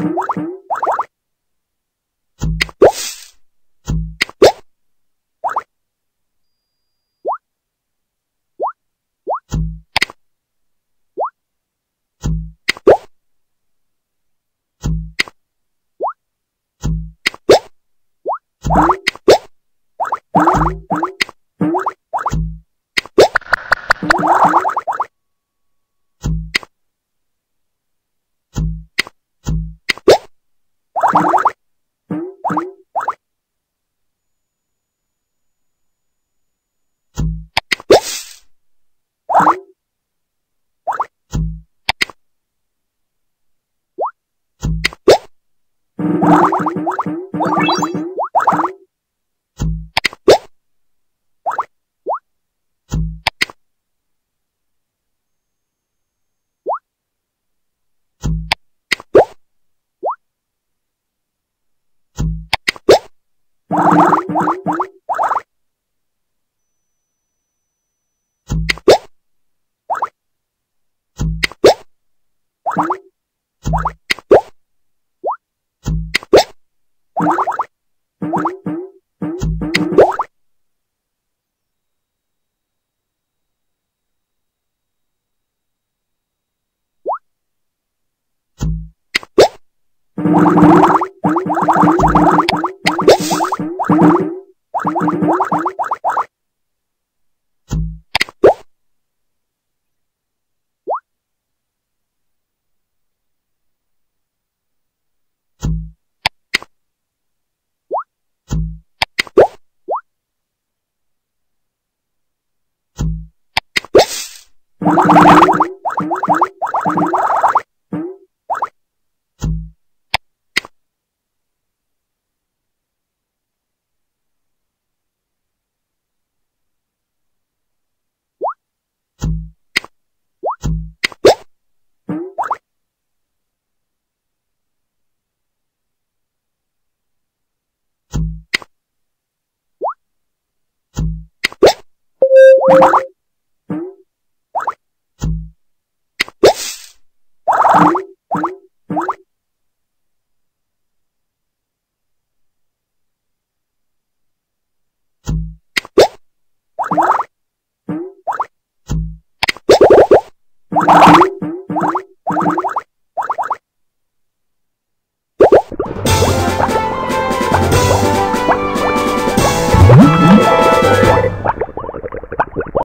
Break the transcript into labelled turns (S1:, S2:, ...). S1: What? Thank you. What?